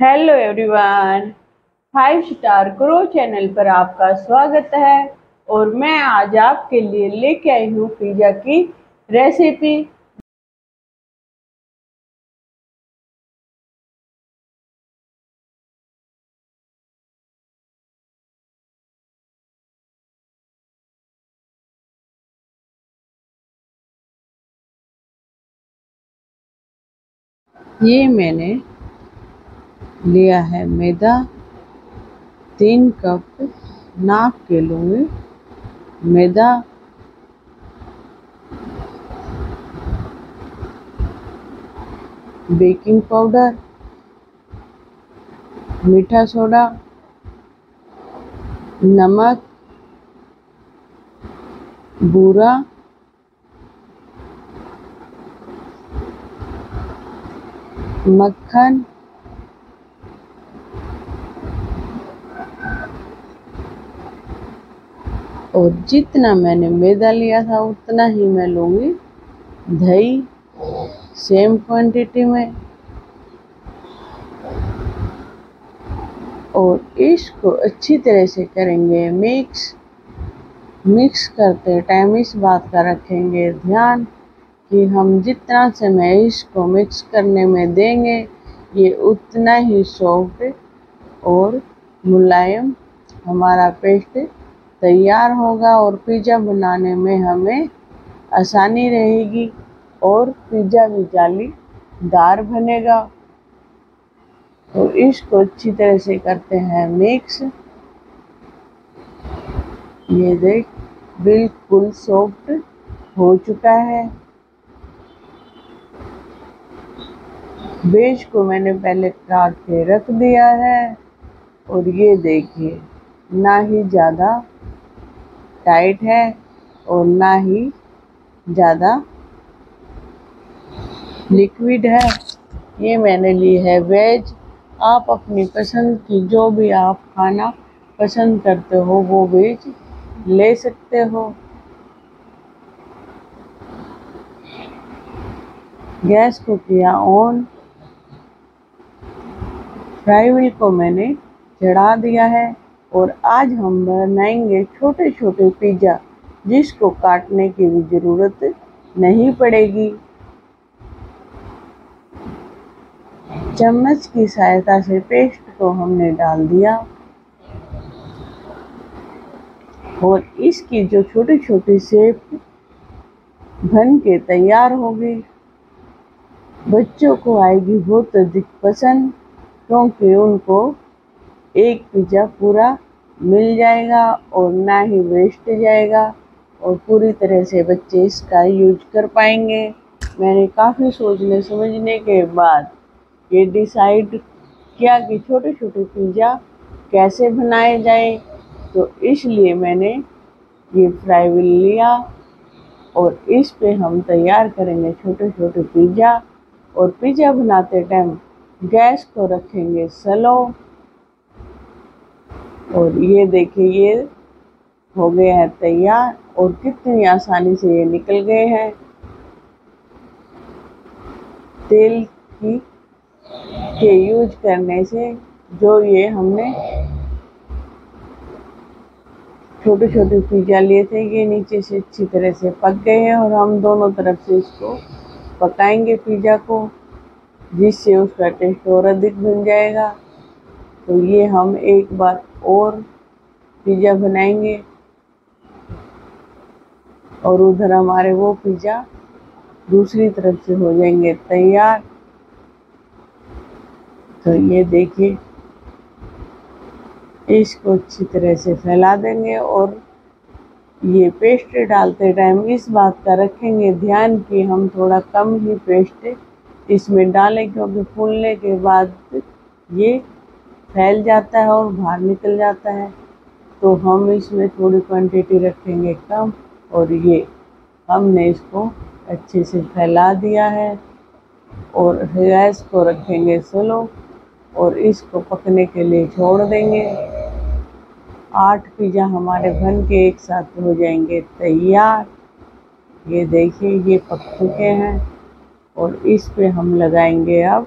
Hello everyone five star crow channel पर आपका स्वागत है और मैं आज आपके लिए लेके आई हूँ पिज़्ज़ा की रेसिपी ये मैंने लिया है मैदा, तीन कप नाप के लूँगी। मैदा, बेकिंग पाउडर, मीठा सोडा, नमक, बूरा, मक्खन और जितना मैंने मैदा लिया था, उतना ही मैं लूँगी दही सेम क्वांटिटी में। और इसको अच्छी तरह से करेंगे मिक्स मिक्स करते टाइम इस बात का रखेंगे ध्यान कि हम जितना समय इसको मिक्स करने में देंगे, ये उतना ही सॉफ्ट और मुलायम हमारा पेस्ट तैयार होगा और पिज़्ज़ा बनाने में हमें आसानी रहेगी और पिज़्ज़ा भी जालीदार बनेगा। तो इसको अच्छी तरह से करते हैं मिक्स। ये देख, बिल्कुल सॉफ्ट हो चुका है। बेज को मैंने पहले काट के रख दिया है और ये देखिए, ना ही ज़्यादा टाइट है और ना ही ज़्यादा लिक्विड है। ये मैंने ली है वेज आप अपनी पसंद की जो भी आप खाना पसंद करते हो, वो वेज ले सकते हो। गैस को किया ऑन फ्राई व्हील को मैंने चढ़ा दिया है। और आज हम बनाएँगे छोटे छोटे पिज़्ज़ा, जिसको काटने की भी ज़रूरत नहीं पड़ेगी। चम्मच की सहायता से पेस्ट को हमने डाल दिया। और इसकी जो छोटी छोटी शेप बन के तैयार होगी, बच्चों को आएगी बहुत अधिक पसंद, क्योंकि उनको एक पिज़्ज़ा पूरा मिल जाएगा और ना ही वेस्ट जाएगा और पूरी तरह से बच्चे इसका यूज़ कर पाएँगे। मैंने काफ़ी सोचने समझने के बाद ये डिसाइड किया कि छोटे छोटे पिज़्ज़ा कैसे बनाए जाए। तो इसलिए मैंने ये फ्राई व्हील लिया और इस पे हम तैयार करेंगे छोटे छोटे पिज़्ज़ा और पिज़्ज़ा बनाते टाइम गैस को रखेंगे स्लो और ये देखिए ये हो गए हैं तैयार और कितनी आसानी से ये निकल गए हैं। तेल की, के यूज़ करने से जो ये हमने छोटे छोटे पिज़्ज़ा लिए थे, ये नीचे से अच्छी तरह से पक गए हैं और हम दोनों तरफ़ से इसको पकाएँगे पिज़्ज़ा को, जिससे उसका टेस्ट और अधिक बन जाएगा। तो ये हम एक बार और पिज़्ज़ा बनाएँगे। और उधर हमारे वो पिज़्ज़ा दूसरी तरफ़ से हो जाएँगे तैयार। तो ये देखिए, इसको अच्छी तरह से फैला देंगे और ये पेस्ट डालते टाइम इस बात का रखेंगे ध्यान कि हम थोड़ा कम ही पेस्ट इसमें डालें, क्योंकि फूलने के बाद ये फैल जाता है और बाहर निकल जाता है। तो हम इसमें थोड़ी क्वांटिटी रखेंगे कम और ये हमने इसको अच्छे से फैला दिया है और गैस को रखेंगे स्लो और इसको पकने के लिए छोड़ देंगे। आठ पिज़्ज़ा हमारे बन के एक साथ हो जाएँगे तैयार। ये देखिए, ये पक चुके हैं और इस पे हम लगाएँगे अब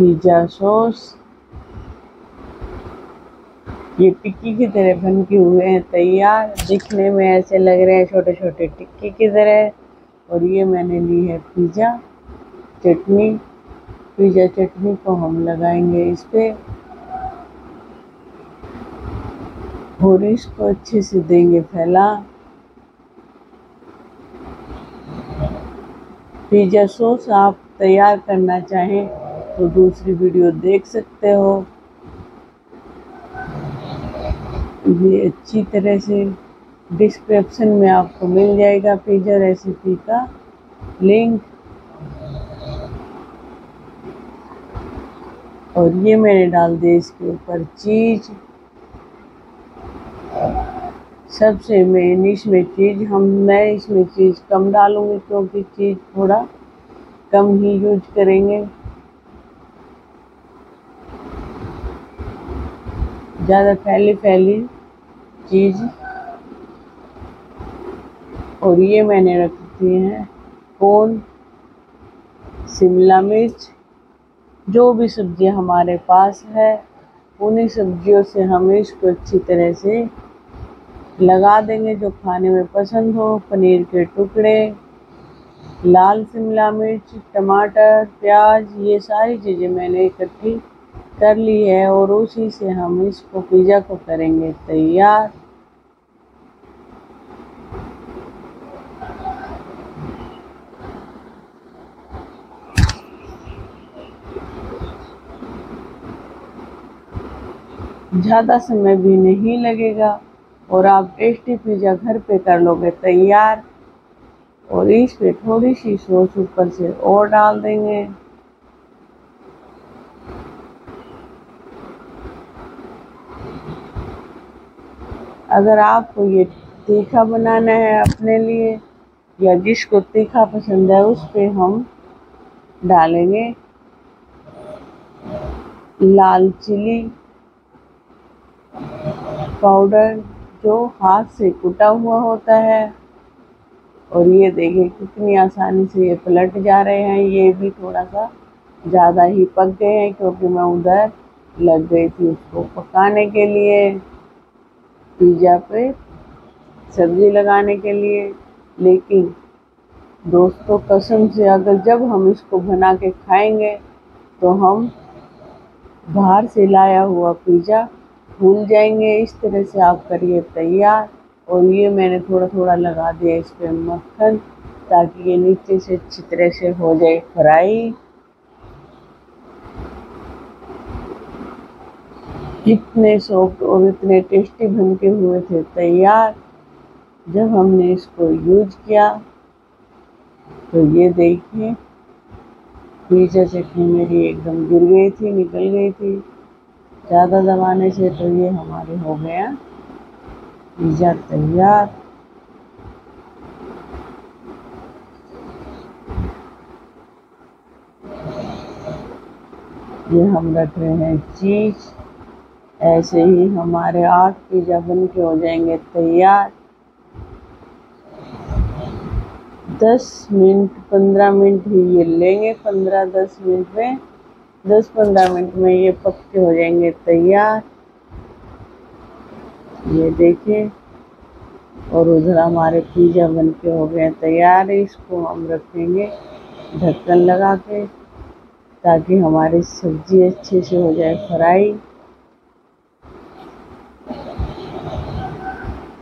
पिज़्ज़ा सॉस ये टिक्की की तरह बन के हुए हैं, तैयार। दिखने में ऐसे लग रहे हैं छोटे छोटे टिक्की की तरह। और ये मैंने ली है पिज़्ज़ा चटनी। पिज़्ज़ा चटनी को हम लगाएँगे इस पर और इसको अच्छे से देंगे फैला। पिज़्ज़ा सॉस आप तैयार करना चाहें। तो दूसरी वीडियो देख सकते हो। ये अच्छी तरह से डिस्क्रिप्शन में आपको मिल जाएगा पिज़्ज़ा रेसिपी का लिंक और ये मैंने डाल दिया इसके ऊपर चीज़ सबसे मेन इसमें चीज़ हम, मैं इसमें चीज़ कम डालूँगी क्योंकि चीज़ थोड़ा कम ही यूज़ करेंगे। ज़्यादा फैली फैली चीज़। और ये मैंने रख हैं कौन, शिमला मिर्च, जो भी सब्ज़ियाँ हमारे पास है, उन्हीं सब्जियों से हम इसको अच्छी तरह से लगा देंगे जो खाने में पसंद हो। पनीर के टुकड़े, लाल शिमला मिर्च, टमाटर, प्याज, ये सारी चीज़ें मैंने इकट्ठी कर ली है और उसी से हम इसको पिज़्ज़ा को करेंगे तैयार। ज़्यादा समय भी नहीं लगेगा और आप टेस्टी पिज़्ज़ा घर पे कर लोगे तैयार। और इस पे थोड़ी सी सॉस ऊपर से और डाल देंगे। अगर आपको ये तीखा बनाना है अपने लिए, या जिसको तीखा पसंद है, उस पर हम डालेंगे लाल चिली पाउडर, जो हाथ से कुटा हुआ होता है। और ये देखिए कितनी आसानी से ये पलट जा रहे हैं। ये भी थोड़ा सा ज़्यादा ही पक गए हैं, क्योंकि मैं उधर लग गई थी उसको पकाने के लिए। पिज़्ज़ा पे सब्ज़ी लगाने के लिए, लेकिन दोस्तों कसम से अगर जब हम इसको बना के खाएँगे तो हम बाहर से लाया हुआ पिज़्ज़ा भूल जाएँगे। इस तरह से आप करिए तैयार। और ये मैंने थोड़ा थोड़ा लगा दिया इस पर मक्खन, ताकि ये नीचे से अच्छी तरह से हो जाए फ्राई। इतने सॉफ्ट और इतने टेस्टी बन के हुए थे, तैयार। जब हमने इसको यूज़ किया तो ये देखिए पिज़्ज़ा चटनी मेरी एकदम गिर गई थी, निकल गई थी। ज़्यादा दबाने से तो ये हमारे हो गया। पिज़्ज़ा तैयार। ये हम रख रहे हैं चीज़ ऐसे ही हमारे आठ पिज़्ज़ा बन के हो जाएँगे तैयार। दस मिनट, पंद्रह मिनट ही ये लेंगे, पंद्रह दस मिनट में, दस पंद्रह मिनट में ये पक्के हो जाएँगे तैयार। ये देखिए, और उधर हमारे पिज़्ज़ा बन के हो गए तैयार, इसको हम रखेंगे ढक्कन लगा के, ताकि हमारी सब्ज़ी अच्छे से हो जाए फ्राई।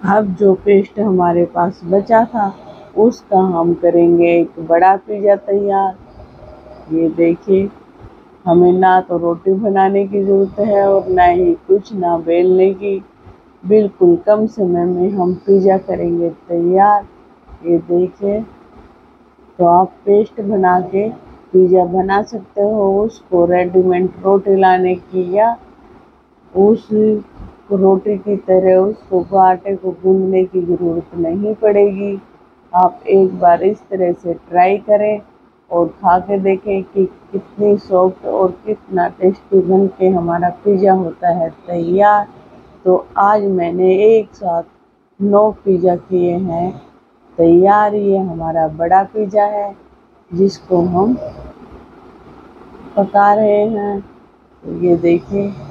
अब जो पेस्ट हमारे पास बचा था, उसका हम करेंगे एक बड़ा पिज़्ज़ा तैयार। ये देखिए, हमें ना तो रोटी बनाने की ज़रूरत है और ना ही कुछ ना बेलने की। बिल्कुल कम समय में हम पिज़्ज़ा करेंगे तैयार। ये देखिए तो आप पेस्ट बना के पिज़्ज़ा बना सकते हो, उसको रेडीमेड रोटी लाने की या उस रोटी की तरह उसको आटे को गूंदने की ज़रूरत नहीं पड़ेगी। आप एक बार इस तरह से ट्राई करें और खा के देखें कि कितनी सॉफ्ट और कितना टेस्टी बन के हमारा पिज़्ज़ा होता है। तैयार? तो आज मैंने एक साथ नौ पिज़्ज़ा किए हैं। तैयार? ये हमारा बड़ा पिज़्ज़ा है, जिसको हम पका रहे हैं। तो ये देखें।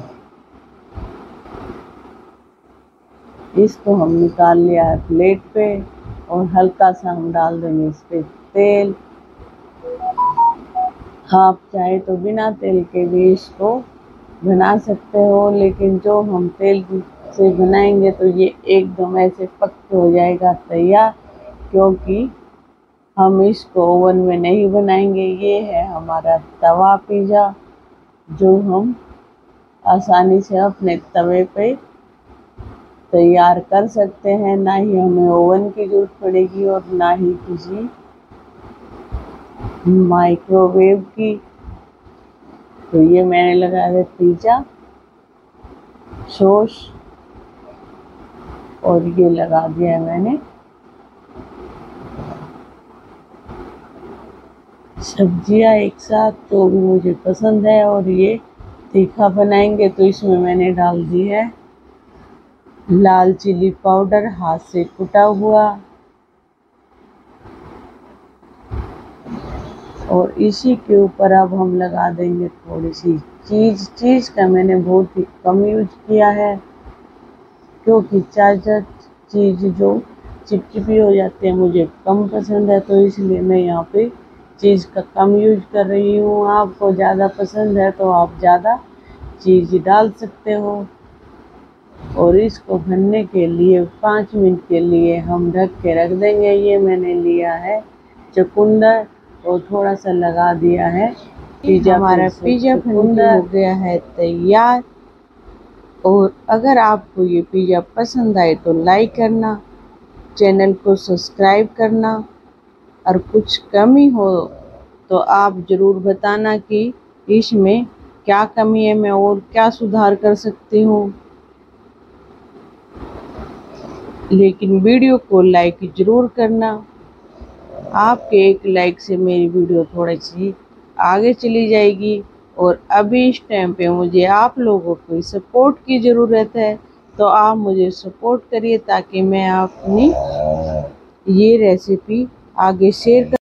इसको हम निकाल लिया है प्लेट पे और हल्का सा हम डाल देंगे इस पर तेल। आप चाहे तो बिना तेल के भी इसको बना सकते हो, लेकिन जो हम तेल से बनाएँगे तो ये एकदम ऐसे पक्के हो जाएगा तैयार, क्योंकि हम इसको ओवन में नहीं बनाएँगे। ये है हमारा तवा पिज़्ज़ा, जो हम आसानी से अपने तवे पे तैयार कर सकते हैं, ना ही हमें ओवन की ज़रूरत पड़ेगी और ना ही किसी माइक्रोवेव की। तो ये मैंने लगाया दिया पिज़्ज़ा, सॉस, और ये लगा दिया है मैंने सब्ज़ियाँ एक साथ तो भी मुझे पसंद है और ये तीखा बनाएँगे तो इसमें मैंने डाल दी है। लाल चिली पाउडर हाथ से कुटा हुआ। और इसी के ऊपर अब हम लगा देंगे थोड़ी सी चीज़। चीज़ का मैंने बहुत ही कम यूज़ किया है, क्योंकि चार्जर चीज़ जो चिपचिपी हो जाती है मुझे कम पसंद है तो इसलिए मैं यहाँ पे चीज़ का कम यूज़ कर रही हूँ। आपको ज़्यादा पसंद है तो आप ज़्यादा चीज़ डाल सकते हो। और इसको भरने के लिए पाँच मिनट के लिए हम ढक के रख देंगे। ये मैंने लिया है चकुंदर और थोड़ा सा लगा दिया है। पिज़्ज़ा हमारा पिज़्ज़ा भुंदा हो गया है तैयार। और अगर आपको ये पिज़्ज़ा पसंद आए तो लाइक करना चैनल को सब्सक्राइब करना और कुछ कमी हो तो आप ज़रूर बताना कि इसमें क्या कमी है मैं और क्या सुधार कर सकती हूँ। लेकिन वीडियो को लाइक ज़रूर करना। आपके एक लाइक से मेरी वीडियो थोड़ी सी आगे चली जाएगी और अभी इस टाइम पे मुझे आप लोगों को सपोर्ट की ज़रूरत है तो आप मुझे सपोर्ट करिए ताकि मैं अपनी ये रेसिपी आगे शेयर कर